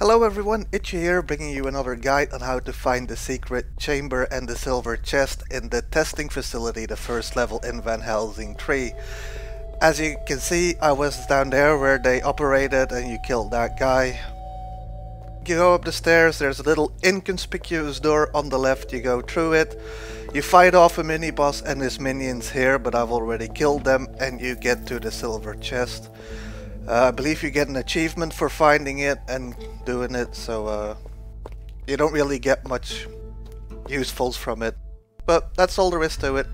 Hello everyone, Itchy here bringing you another guide on how to find the secret chamber and the silver chest in the testing facility, the first level in Van Helsing 3. As you can see, I was down there where they operated and you killed that guy. You go up the stairs, there's a little inconspicuous door on the left, you go through it. You fight off a mini boss and his minions here, but I've already killed them and you get to the silver chest. Uh, I believe you get an achievement for finding it and doing it, so uh, you don't really get much usefuls from it. But that's all there is to it.